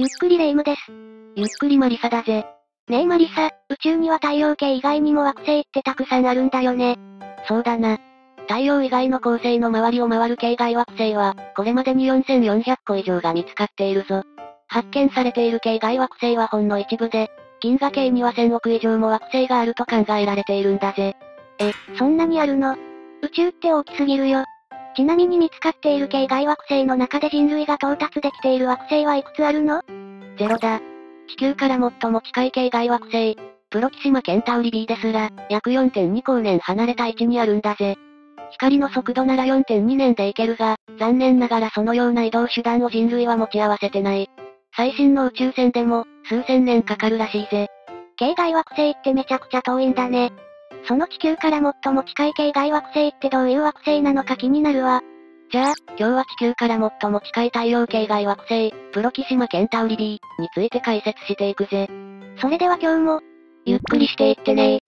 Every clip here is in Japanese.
ゆっくりレ夢ムです。ゆっくりマリサだぜ。ねえマリサ、宇宙には太陽系以外にも惑星ってたくさんあるんだよね。そうだな。太陽以外の恒星の周りを回る系外惑星は、これまでに4400個以上が見つかっているぞ。発見されている系外惑星はほんの一部で、銀河系には1000億以上も惑星があると考えられているんだぜ。え、そんなにあるの？宇宙って大きすぎるよ。ちなみに見つかっている系外惑星の中で人類が到達できている惑星はいくつあるの？ゼロだ。地球から最も近い系外惑星、プロキシマケンタウリ B ですら、約4.2光年離れた位置にあるんだぜ。光の速度なら4.2年で行けるが、残念ながらそのような移動手段を人類は持ち合わせてない。最新の宇宙船でも、数千年かかるらしいぜ。系外惑星ってめちゃくちゃ遠いんだね。その地球から最も近い系外惑星ってどういう惑星なのか気になるわ。じゃあ、今日は地球から最も近い太陽系外惑星、プロキシマケンタウリ B について解説していくぜ。それでは今日も、ゆっくりしていってね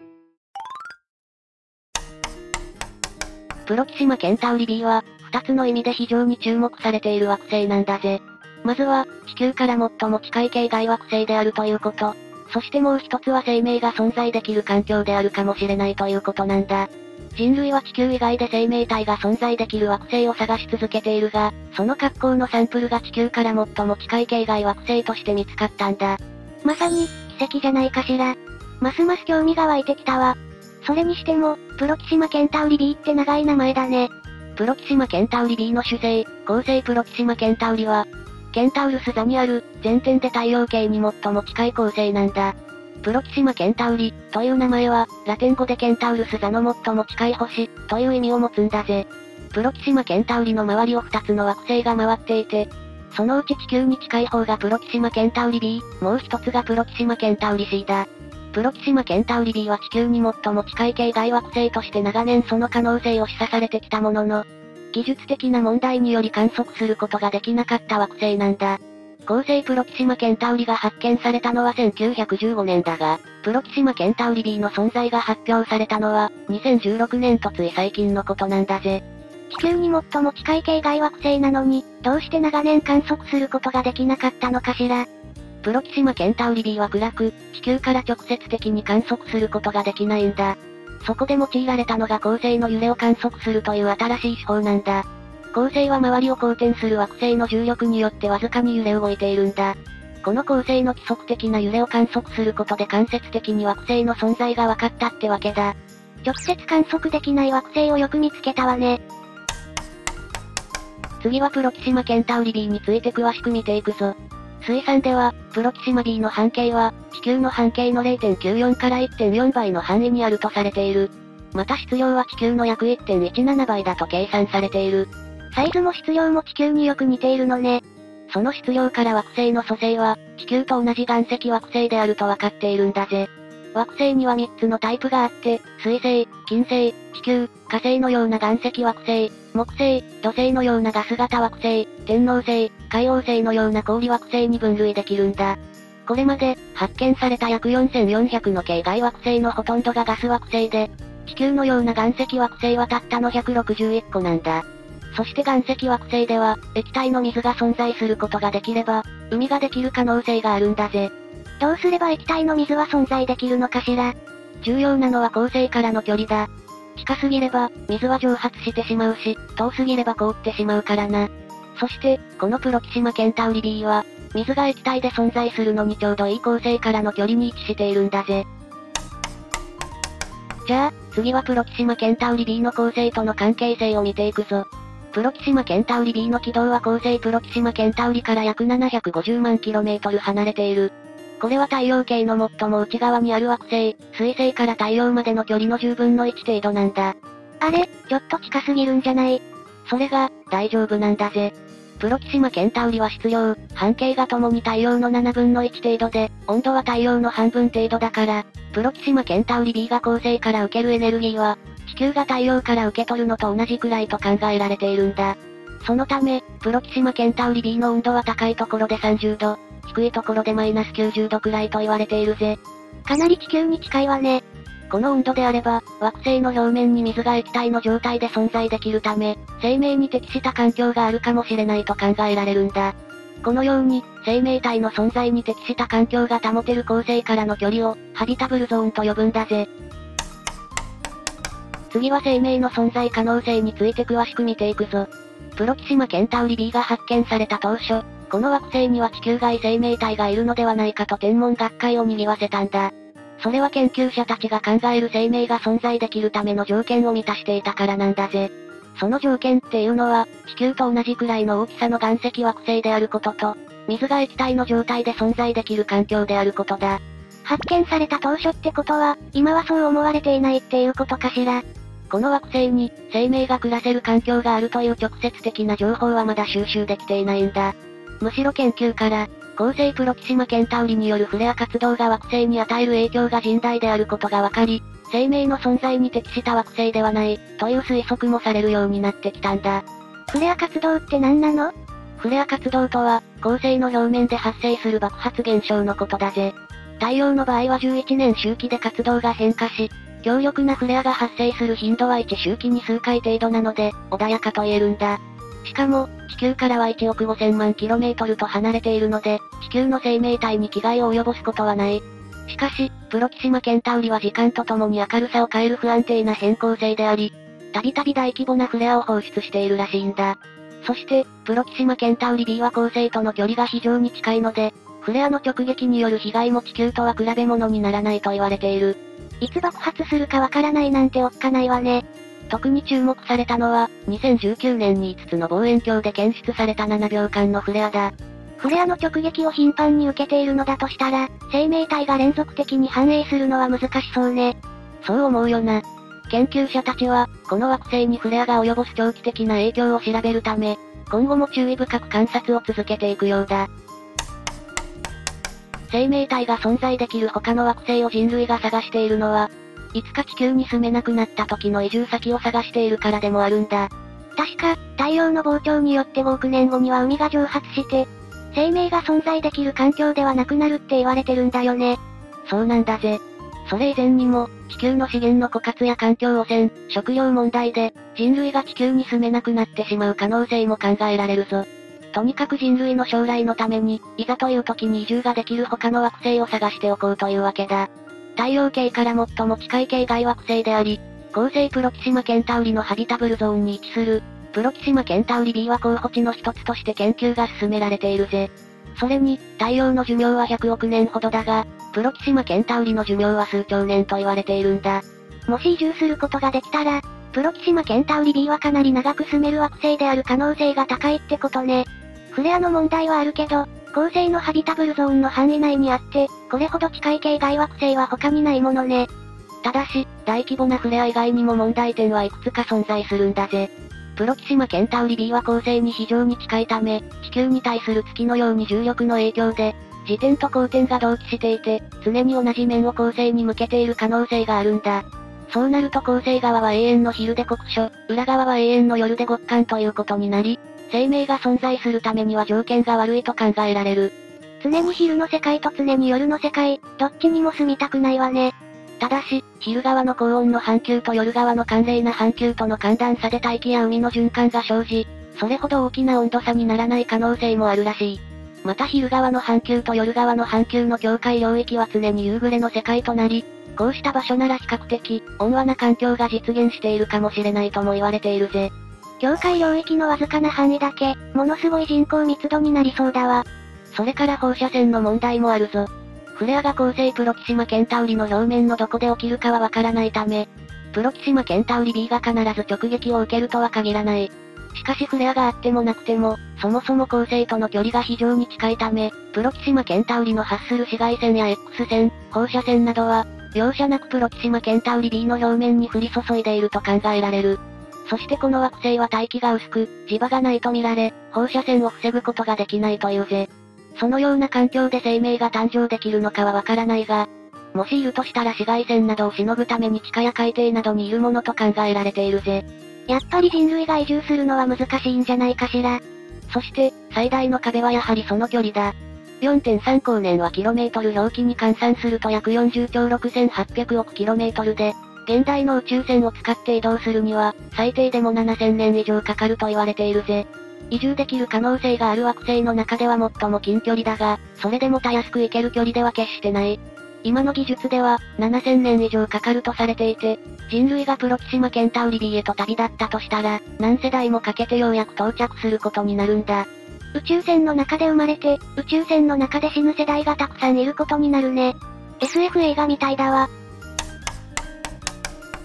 プロキシマケンタウリ B は、二つの意味で非常に注目されている惑星なんだぜ。まずは、地球から最も近い系外惑星であるということ。そしてもう一つは生命が存在できる環境であるかもしれないということなんだ。人類は地球以外で生命体が存在できる惑星を探し続けているが、その格好のサンプルが地球から最も近い系外惑星として見つかったんだ。まさに、奇跡じゃないかしら。ますます興味が湧いてきたわ。それにしても、プロキシマケンタウリ B って長い名前だね。プロキシマケンタウリ B の主星、恒星プロキシマケンタウリは、ケンタウルス座にある、全天で太陽系に最も近い恒星なんだ。プロキシマケンタウリ、という名前は、ラテン語でケンタウルス座の最も近い星、という意味を持つんだぜ。プロキシマケンタウリの周りを2つの惑星が回っていて、そのうち地球に近い方がプロキシマケンタウリ B、もう一つがプロキシマケンタウリ C だ。プロキシマケンタウリ B は地球に最も近い系外惑星として長年その可能性を示唆されてきたものの、技術的な問題により観測することができなかった惑星なんだ。恒星プロキシマケンタウリが発見されたのは1915年だが、プロキシマケンタウリ B の存在が発表されたのは、2016年とつい最近のことなんだぜ。地球に最も近い系外惑星なのに、どうして長年観測することができなかったのかしら。プロキシマケンタウリ B は暗く、地球から直接的に観測することができないんだ。そこで用いられたのが恒星の揺れを観測するという新しい手法なんだ。恒星は周りを公転する惑星の重力によってわずかに揺れ動いているんだ。この恒星の規則的な揺れを観測することで間接的に惑星の存在が分かったってわけだ。直接観測できない惑星をよく見つけたわね。次はプロキシマケンタウリ B について詳しく見ていくぞ。水産では、プロキシマ B の半径は、地球の半径の0.94から1.4倍の範囲にあるとされている。また質量は地球の約1.17倍だと計算されている。サイズも質量も地球によく似ているのね。その質量から惑星の組成は、地球と同じ岩石惑星であると分かっているんだぜ。惑星には3つのタイプがあって、水星、金星、地球、火星のような岩石惑星、木星、土星のようなガス型惑星、天王星、海王星のような氷惑星に分類できるんだ。これまで、発見された約4400の系外惑星のほとんどがガス惑星で、地球のような岩石惑星はたったの161個なんだ。そして岩石惑星では、液体の水が存在することができれば、海ができる可能性があるんだぜ。どうすれば液体の水は存在できるのかしら？重要なのは恒星からの距離だ。近すぎれば、水は蒸発してしまうし、遠すぎれば凍ってしまうからな。そして、このプロキシマケンタウリ B は、水が液体で存在するのにちょうどいい恒星からの距離に位置しているんだぜ。じゃあ、次はプロキシマケンタウリ B の恒星との関係性を見ていくぞ。プロキシマケンタウリ B の軌道は恒星プロキシマケンタウリから約750万 km 離れている。これは太陽系の最も内側にある惑星、水星から太陽までの距離の10分の1程度なんだ。あれ、ちょっと近すぎるんじゃない？それが、大丈夫なんだぜ。プロキシマケンタウリは質量、半径が共に太陽の7分の1程度で、温度は太陽の半分程度だから、プロキシマケンタウリ B が恒星から受けるエネルギーは、地球が太陽から受け取るのと同じくらいと考えられているんだ。そのため、プロキシマケンタウリ B の温度は高いところで30度、低いところでマイナス90度くらいと言われているぜ。かなり地球に近いわね。この温度であれば、惑星の表面に水が液体の状態で存在できるため、生命に適した環境があるかもしれないと考えられるんだ。このように、生命体の存在に適した環境が保てる恒星からの距離を、ハビタブルゾーンと呼ぶんだぜ。次は生命の存在可能性について詳しく見ていくぞ。プロキシマケンタウリ B が発見された当初、この惑星には地球外生命体がいるのではないかと天文学会を賑わせたんだ。それは研究者たちが考える生命が存在できるための条件を満たしていたからなんだぜ。その条件っていうのは、地球と同じくらいの大きさの岩石惑星であることと、水が液体の状態で存在できる環境であることだ。発見された当初ってことは、今はそう思われていないっていうことかしら。この惑星に、生命が暮らせる環境があるという直接的な情報はまだ収集できていないんだ。むしろ研究から、恒星プロキシマケンタウリによるフレア活動が惑星に与える影響が甚大であることが分かり、生命の存在に適した惑星ではない、という推測もされるようになってきたんだ。フレア活動って何なの？フレア活動とは、恒星の表面で発生する爆発現象のことだぜ。太陽の場合は11年周期で活動が変化し、強力なフレアが発生する頻度は1周期に数回程度なので、穏やかと言えるんだ。しかも、地球からは1億5000万キロメートルと離れているので、地球の生命体に危害を及ぼすことはない。しかし、プロキシマケンタウリは時間とともに明るさを変える不安定な変更性であり、たびたび大規模なフレアを放出しているらしいんだ。そして、プロキシマケンタウリ B は恒星との距離が非常に近いので、フレアの直撃による被害も地球とは比べ物にならないと言われている。いつ爆発するかわからないなんておっかないわね。特に注目されたのは、2019年に5つの望遠鏡で検出された7秒間のフレアだ。フレアの直撃を頻繁に受けているのだとしたら、生命体が連続的に反映するのは難しそうね。そう思うよな。研究者たちは、この惑星にフレアが及ぼす長期的な影響を調べるため、今後も注意深く観察を続けていくようだ。生命体が存在できる他の惑星を人類が探しているのは、いつか地球に住めなくなった時の移住先を探しているからでもあるんだ。確か、太陽の膨張によって5億年後には海が蒸発して、生命が存在できる環境ではなくなるって言われてるんだよね。そうなんだぜ。それ以前にも、地球の資源の枯渇や環境汚染、食料問題で、人類が地球に住めなくなってしまう可能性も考えられるぞ。とにかく人類の将来のために、いざという時に移住ができる他の惑星を探しておこうというわけだ。太陽系から最も近い系外惑星であり、恒星プロキシマケンタウリのハビタブルゾーンに位置する、プロキシマケンタウリ B は候補地の一つとして研究が進められているぜ。それに、太陽の寿命は100億年ほどだが、プロキシマケンタウリの寿命は数兆年と言われているんだ。もし移住することができたら、プロキシマケンタウリ B はかなり長く住める惑星である可能性が高いってことね。フレアの問題はあるけど、恒星のハビタブルゾーンの範囲内にあって、これほど近い系外惑星は他にないものね。ただし、大規模なフレア以外にも問題点はいくつか存在するんだぜ。プロキシマケンタウリ B は恒星に非常に近いため、地球に対する月のように重力の影響で、自転と公転が同期していて、常に同じ面を恒星に向けている可能性があるんだ。そうなると恒星側は永遠の昼で酷暑、裏側は永遠の夜で極寒ということになり、生命が存在するためには条件が悪いと考えられる。常に昼の世界と常に夜の世界、どっちにも住みたくないわね。ただし、昼側の高温の半球と夜側の寒冷な半球との寒暖差で大気や海の循環が生じ、それほど大きな温度差にならない可能性もあるらしい。また昼側の半球と夜側の半球の境界領域は常に夕暮れの世界となり、こうした場所なら比較的、温和な環境が実現しているかもしれないとも言われているぜ。境界領域のわずかな範囲だけ、ものすごい人口密度になりそうだわ。それから放射線の問題もあるぞ。フレアが恒星プロキシマケンタウリの表面のどこで起きるかはわからないため、プロキシマケンタウリ B が必ず直撃を受けるとは限らない。しかしフレアがあってもなくても、そもそも恒星との距離が非常に近いため、プロキシマケンタウリの発する紫外線や X 線、放射線などは、容赦なくプロキシマケンタウリ B の表面に降り注いでいると考えられる。そしてこの惑星は大気が薄く、磁場がないと見られ、放射線を防ぐことができないというぜ。そのような環境で生命が誕生できるのかはわからないが、もしいるとしたら紫外線などをしのぐために地下や海底などにいるものと考えられているぜ。やっぱり人類が移住するのは難しいんじゃないかしら。そして、最大の壁はやはりその距離だ。4.3光年はキロメートル表記に換算すると約40兆6800億キロメートルで、現代の宇宙船を使って移動するには、最低でも7000年以上かかると言われているぜ。移住できる可能性がある惑星の中では最も近距離だが、それでもたやすく行ける距離では決してない。今の技術では、7000年以上かかるとされていて、人類がプロキシマケンタウリ B へと旅立ったとしたら、何世代もかけてようやく到着することになるんだ。宇宙船の中で生まれて、宇宙船の中で死ぬ世代がたくさんいることになるね。SF 映画みたいだわ。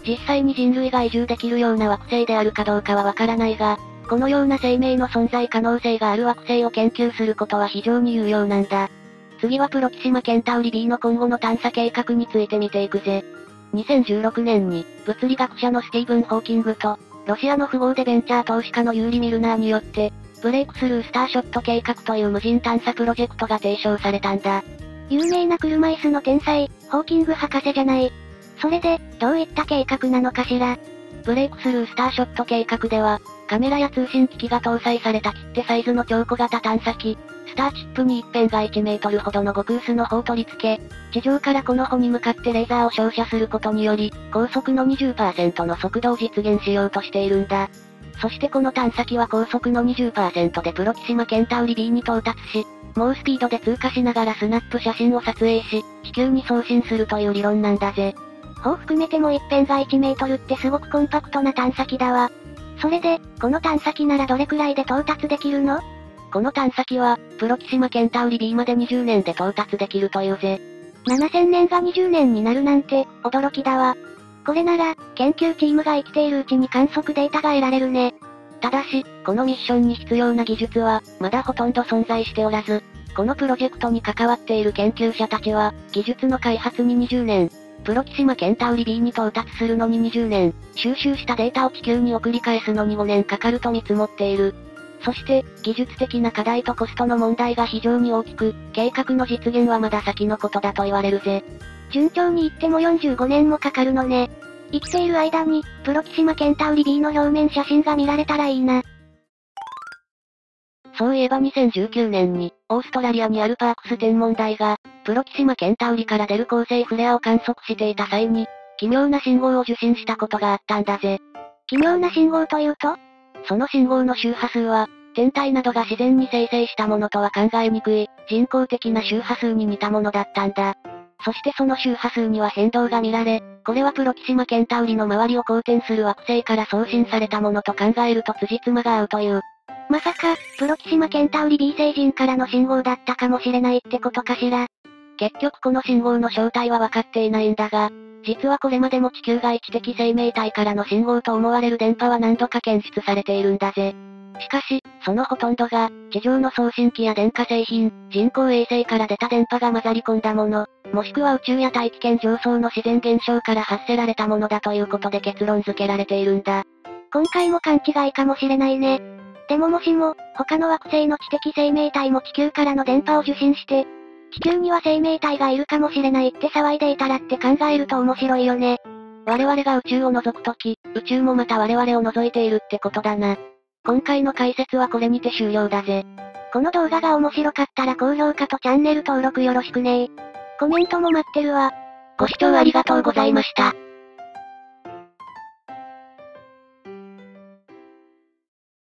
実際に人類が移住できるような惑星であるかどうかはわからないが、このような生命の存在可能性がある惑星を研究することは非常に有用なんだ。次はプロキシマケンタウリ B の今後の探査計画について見ていくぜ。2016年に、物理学者のスティーブン・ホーキングと、ロシアの富豪でベンチャー投資家のユーリ・ミルナーによって、ブレイクスルースターショット計画という無人探査プロジェクトが提唱されたんだ。有名な車椅子の天才、ホーキング博士じゃない。それで、どういった計画なのかしら？ブレイクスルースターショット計画では、カメラや通信機器が搭載された切手サイズの超小型探査機、スターチップに一辺が1メートルほどの極薄の砲を取り付け、地上からこの砲に向かってレーザーを照射することにより、高速の20%の速度を実現しようとしているんだ。そしてこの探査機は高速の20%でプロキシマケンタウリ B に到達し、猛スピードで通過しながらスナップ写真を撮影し、地球に送信するという理論なんだぜ。砲含めても一辺が1メートルってすごくコンパクトな探査機だわ。それで、この探査機ならどれくらいで到達できるの？この探査機は、プロキシマケンタウリ B まで20年で到達できるというぜ。7000年が20年になるなんて、驚きだわ。これなら、研究チームが生きているうちに観測データが得られるね。ただし、このミッションに必要な技術は、まだほとんど存在しておらず、このプロジェクトに関わっている研究者たちは、技術の開発に20年、プロキシマケンタウリ B に到達するのに20年、収集したデータを地球に送り返すのに5年かかると見積もっている。そして、技術的な課題とコストの問題が非常に大きく、計画の実現はまだ先のことだと言われるぜ。順調に言っても45年もかかるのね。生きている間に、プロキシマケンタウリ B の表面写真が見られたらいいな。そういえば2019年に、オーストラリアにあるパークス天文台が、プロキシマケンタウリから出る恒星フレアを観測していた際に、奇妙な信号を受信したことがあったんだぜ。奇妙な信号というとその信号の周波数は、天体などが自然に生成したものとは考えにくい、人工的な周波数に似たものだったんだ。そしてその周波数には変動が見られ、これはプロキシマケンタウリの周りを公転する惑星から送信されたものと考えると辻褄が合うという。まさか、プロキシマケンタウリ B 星人からの信号だったかもしれないってことかしら。結局この信号の正体は分かっていないんだが、実はこれまでも地球外知的生命体からの信号と思われる電波は何度か検出されているんだぜ。しかし、そのほとんどが、地上の送信機や電化製品、人工衛星から出た電波が混ざり込んだもの、もしくは宇宙や大気圏上層の自然現象から発せられたものだということで結論付けられているんだ。今回も勘違いかもしれないね。でももしも、他の惑星の知的生命体も地球からの電波を受信して、地球には生命体がいるかもしれないって騒いでいたらって考えると面白いよね。我々が宇宙を覗くとき、宇宙もまた我々を覗いているってことだな。今回の解説はこれにて終了だぜ。この動画が面白かったら高評価とチャンネル登録よろしくねコメントも待ってるわ。ご視聴ありがとうございました。